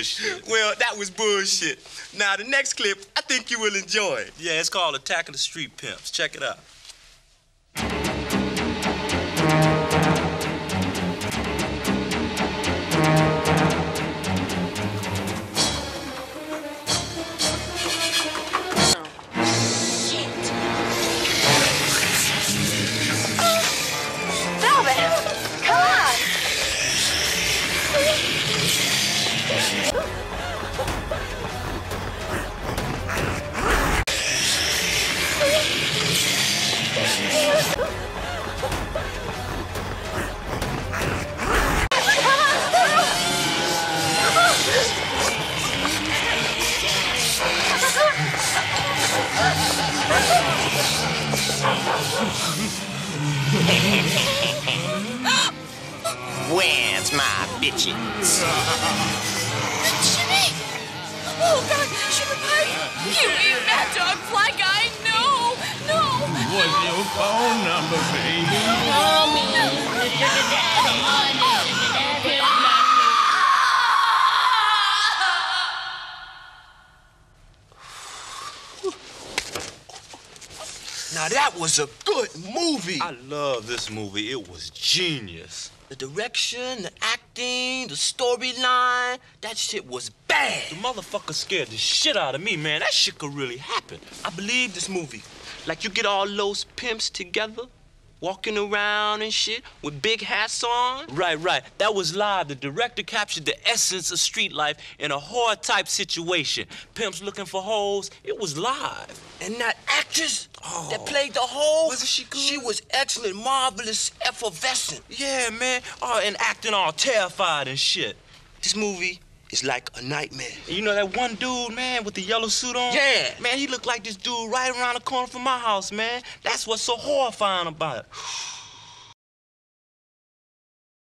bullshit. Well, that was bullshit. Now, the next clip, I think you will enjoy. Yeah, it's called Attack of the Street Pimps. Check it out. Where's my bitches? Jimmy! Oh, God, Sugar Pie! You eat that dog, Fly Guy! No! No! What's your phone number, baby? Now, that was a good movie. I love this movie. It was genius. The direction, the acting, the storyline, that shit was bad. The motherfucker scared the shit out of me, man. That shit could really happen. I believe this movie. Like you get all those pimps together, walking around and shit with big hats on. Right, right. That was live. The director captured the essence of street life in a horror type situation. Pimps looking for hoes. It was live. And that actress oh. that played the whole. Wasn't she good? She was excellent, marvelous, effervescent. Yeah, man. Oh, and acting all terrified and shit. This movie is like a nightmare. You know that one dude, man, with the yellow suit on? Yeah. Man, he looked like this dude right around the corner from my house, man. That's what's so horrifying about it.